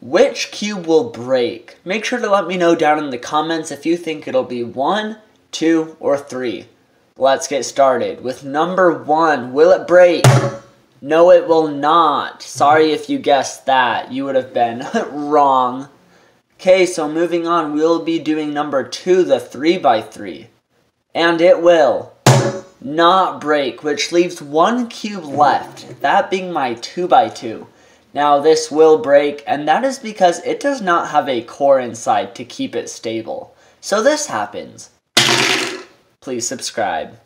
Which cube will break? Make sure to let me know down in the comments if you think it'll be 1, 2, or 3. Let's get started. With number 1, will it break? No, it will not. Sorry if you guessed that. You would have been wrong. Okay, so moving on, we'll be doing number 2, the 3 by 3 And it will not break, which leaves one cube left, that being my 2 by 2 now this will break, and that is because it does not have a core inside to keep it stable. So this happens. Please subscribe.